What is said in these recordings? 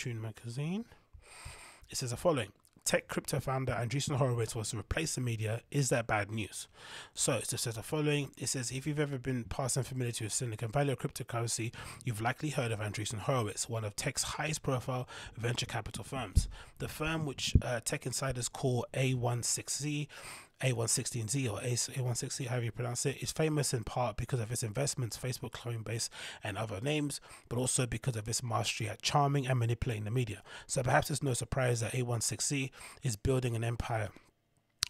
Fortune magazine. It says the following tech crypto founder Andreessen Horowitz was to replace the media. Is that bad news? So it says the following. It says if you've ever been passing familiar to Silicon Valley or cryptocurrency, you've likely heard of Andreessen Horowitz, one of tech's highest profile venture capital firms. The firm, which uh, tech insiders call A16Z, a116Z or A160, however you pronounce it, is famous in part because of its investments, Facebook, Coinbase, and other names, but also because of its mastery at charming and manipulating the media. So perhaps it's no surprise that A160 is building an empire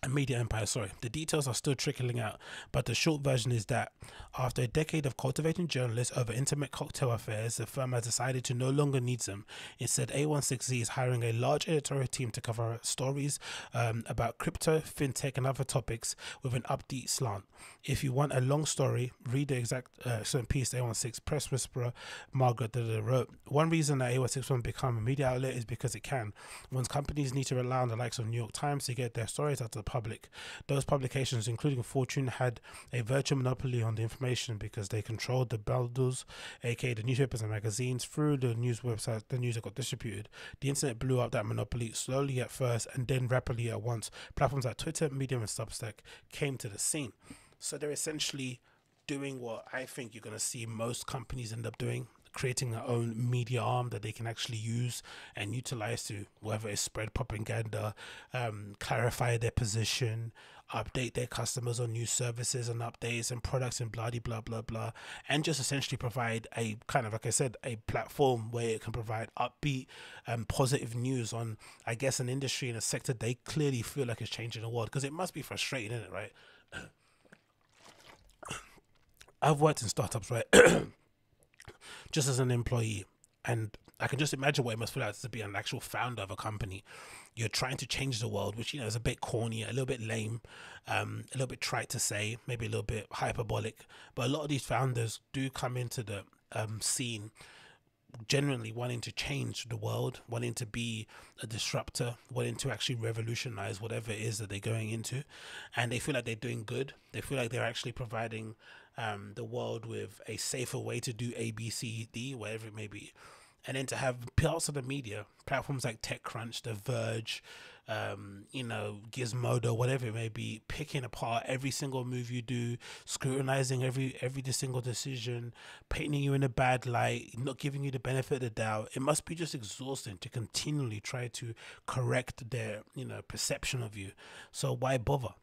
media empire, sorry. The details are still trickling out, but the short version is that after a decade of cultivating journalists over intimate cocktail affairs, the firm has decided to no longer need them. Instead, A16Z is hiring a large editorial team to cover stories um, about crypto, fintech, and other topics with an upbeat slant. If you want a long story, read the exact uh, certain piece A16 press whisperer Margaret wrote. One reason that A16 won't become a media outlet is because it can. Once companies need to rely on the likes of New York Times to get their stories out to the public. Those publications, including Fortune, had a virtual monopoly on the information because they controlled the bundles, aka the newspapers and magazines, through the news website, the news that got distributed. The internet blew up that monopoly slowly at first and then rapidly at once. Platforms like Twitter, Medium, and Substack came to the scene. So they're essentially doing what I think you're going to see most companies end up doing creating their own media arm that they can actually use and utilize to whether it's spread propaganda, um, clarify their position, update their customers on new services and updates and products and blah blah blah blah, and just essentially provide a kind of like I said a platform where it can provide upbeat and positive news on I guess an industry and a sector they clearly feel like is changing the world because it must be frustrating, isn't it? Right. I've worked in startups, right? just as an employee. And I can just imagine what it must feel like to be an actual founder of a company. You're trying to change the world, which you know is a bit corny, a little bit lame, um, a little bit trite to say, maybe a little bit hyperbolic. But a lot of these founders do come into the um, scene genuinely wanting to change the world, wanting to be a disruptor, wanting to actually revolutionize whatever it is that they're going into. And they feel like they're doing good. They feel like they're actually providing um, the world with a safer way to do A, B, C, D, whatever it may be. And then to have parts of the media, platforms like TechCrunch, The Verge, um, you know, Gizmodo, whatever it may be, picking apart every single move you do, scrutinizing every every single decision, painting you in a bad light, not giving you the benefit of the doubt. It must be just exhausting to continually try to correct their, you know, perception of you. So why bother?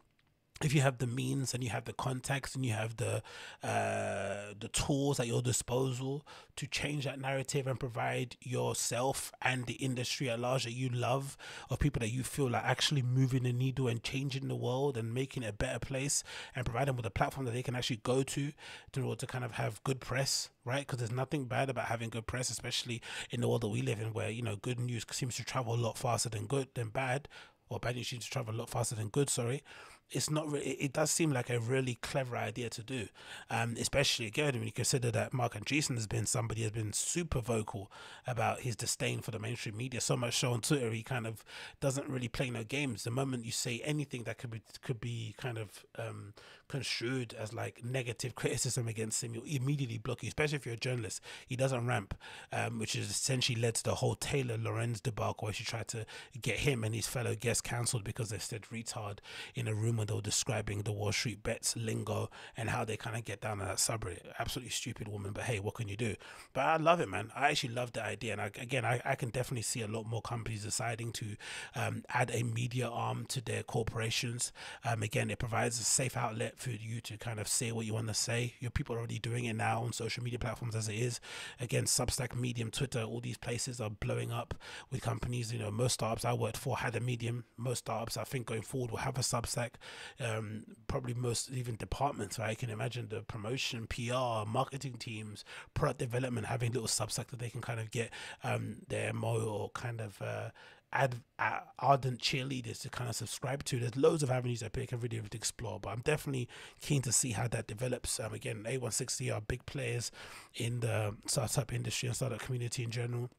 If you have the means and you have the contacts and you have the uh, the tools at your disposal to change that narrative and provide yourself and the industry at large that you love of people that you feel like actually moving the needle and changing the world and making it a better place and provide them with a platform that they can actually go to in order to kind of have good press right? Because there's nothing bad about having good press especially in the world that we live in where you know good news seems to travel a lot faster than good than bad or bad news seems to travel a lot faster than good sorry it's not really, it does seem like a really clever idea to do um, especially again when you consider that marc andreessen has been somebody has been super vocal about his disdain for the mainstream media so much so on twitter he kind of doesn't really play no games the moment you say anything that could be could be kind of um, construed as like negative criticism against him, you'll immediately block you, especially if you're a journalist. He doesn't ramp, um, which has essentially led to the whole Taylor Lorenz debacle where she tried to get him and his fellow guests cancelled because they said retard in a room when they were describing the Wall Street bets lingo and how they kind of get down on that subreddit. Absolutely stupid woman, but hey, what can you do? But I love it, man. I actually love the idea. And I, again, I, I can definitely see a lot more companies deciding to um, add a media arm to their corporations. Um, again, it provides a safe outlet for you to kind of say what you want to say. Your people are already doing it now on social media platforms as it is. Again, Substack, Medium, Twitter, all these places are blowing up with companies. You know, most startups I worked for had a Medium. Most startups, I think, going forward will have a Substack. Um, probably most even departments. Right? I can imagine the promotion, PR, marketing teams, product development having little Substack that they can kind of get um, their more kind of uh, ad, uh, ardent cheerleaders to kind of subscribe to. There's loads of avenues I people every day to explore, but I'm definitely keen to see how that develops. Um, again, A160 are big players in the startup industry and startup community in general.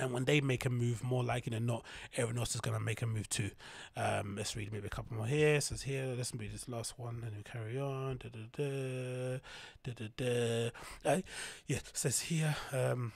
And when they make a move, more likely than not, everyone else is going to make a move too. Um, let's read maybe a couple more here. It says here, let's read this last one and we carry on. Da, da, da, da, da, da. Uh, yeah, says here. Um,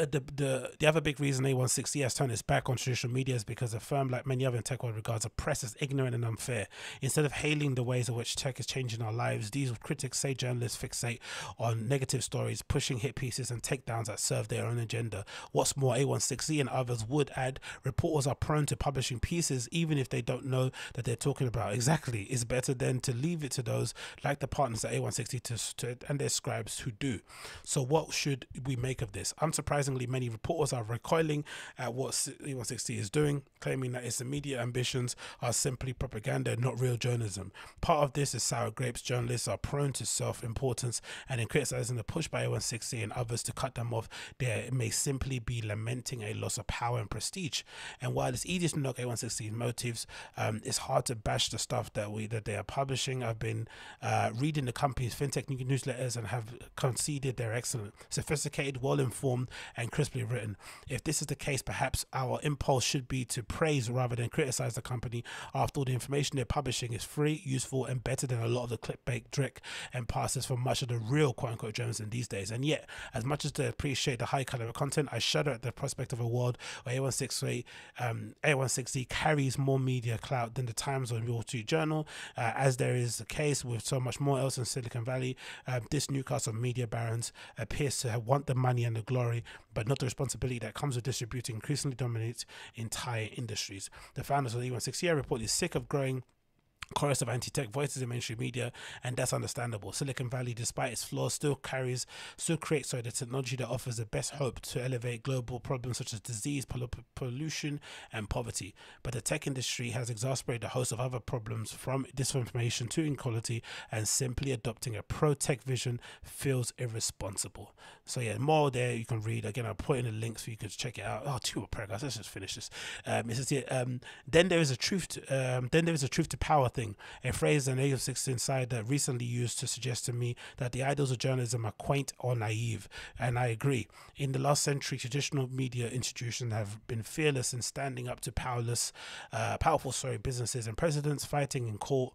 uh, the, the the other big reason A160 has turned its back on traditional media is because a firm like many other in tech world regards the press as ignorant and unfair. Instead of hailing the ways in which tech is changing our lives, these critics say journalists fixate on negative stories, pushing hit pieces and takedowns that serve their own agenda. What's more, A160 and others would add reporters are prone to publishing pieces even if they don't know that they're talking about. Exactly, it's better then to leave it to those like the partners at A160 to, to and their scribes who do. So, what should we make of this? I'm surprised many reporters are recoiling at what E160 is doing, claiming that its immediate ambitions are simply propaganda, not real journalism. Part of this is sour grapes. Journalists are prone to self importance, and in criticizing the push by A160 and others to cut them off, they may simply be lamenting a loss of power and prestige. And while it's easy to knock A160's motives, um, it's hard to bash the stuff that we that they are publishing. I've been uh, reading the company's fintech newsletters and have conceded they're excellent, sophisticated, well informed, and crisply written. If this is the case, perhaps our impulse should be to praise rather than criticize the company. After all, the information they're publishing is free, useful, and better than a lot of the clickbait trick and passes for much of the real quote unquote journalism these days. And yet, as much as they appreciate the high caliber content, I shudder at the prospect of a world where A160, um, A160 carries more media clout than the Times or the Wall Street Journal, uh, as there is the case with so much more else in Silicon Valley. Uh, this new class of media barons appears to want the money and the glory, but not the responsibility that comes with distributing increasingly dominates entire industries. The founders of the E160 report is sick of growing chorus of anti-tech voices in mainstream media, and that's understandable. Silicon Valley, despite its flaws, still carries, still creates sorry, the technology that offers the best hope to elevate global problems such as disease, pollution, and poverty. But the tech industry has exacerbated a host of other problems from disinformation to inequality, and simply adopting a pro-tech vision feels irresponsible. So yeah, more there you can read. Again, I'll put in the links so you can check it out. Oh, two paragraphs. Let's just finish this. Um, it says here, um, then there is a truth. To, um, then there is a truth to power thing a phrase age of 16 side that recently used to suggest to me that the idols of journalism are quaint or naive, and I agree. In the last century, traditional media institutions have been fearless in standing up to powerless, uh, powerful sorry, businesses and presidents fighting in court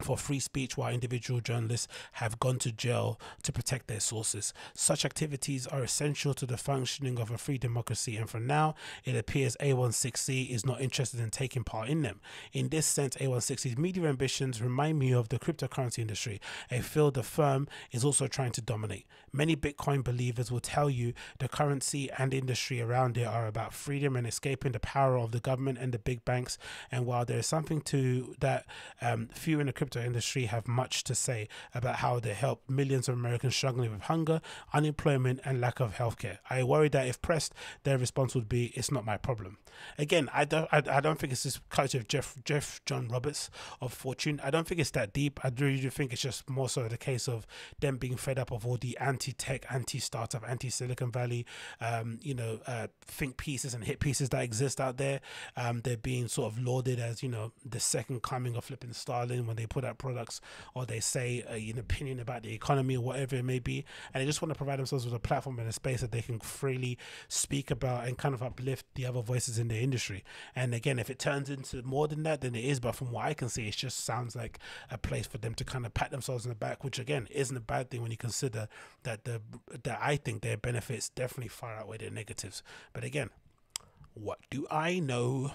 for free speech while individual journalists have gone to jail to protect their sources. Such activities are essential to the functioning of a free democracy, and for now, it appears A16Z is not interested in taking part in them. In this sense, A160's media ambitions remind me of the cryptocurrency industry, a field the firm is also trying to dominate. Many Bitcoin believers will tell you the currency and industry around it are about freedom and escaping the power of the government and the big banks. And while there is something to that, um, few in the crypto industry have much to say about how they help millions of Americans struggling with hunger, unemployment, and lack of healthcare. I worry that if pressed, their response would be, "It's not my problem." Again, I don't, I, I don't think it's this culture of Jeff, Jeff John Roberts of Fortune. I don't think it's that deep. I really think it's just more so the case of them being fed up of all the anti-tech, anti-startup, anti-Silicon Valley, um, you know, uh, think pieces and hit pieces that exist out there. Um, they're being sort of lauded as you know the second coming of flipping Starlin when they put out products or they say uh, an opinion about the economy or whatever it may be, and they just want to provide themselves with a platform and a space that they can freely speak about and kind of uplift the other voices in the industry. And again, if it turns into more than that, then it is. But from what I can see, it just sounds like a place for them to kind of pat themselves in the back, which again isn't a bad thing when you consider that the that I think their benefits definitely far outweigh their negatives. But again, what do I know?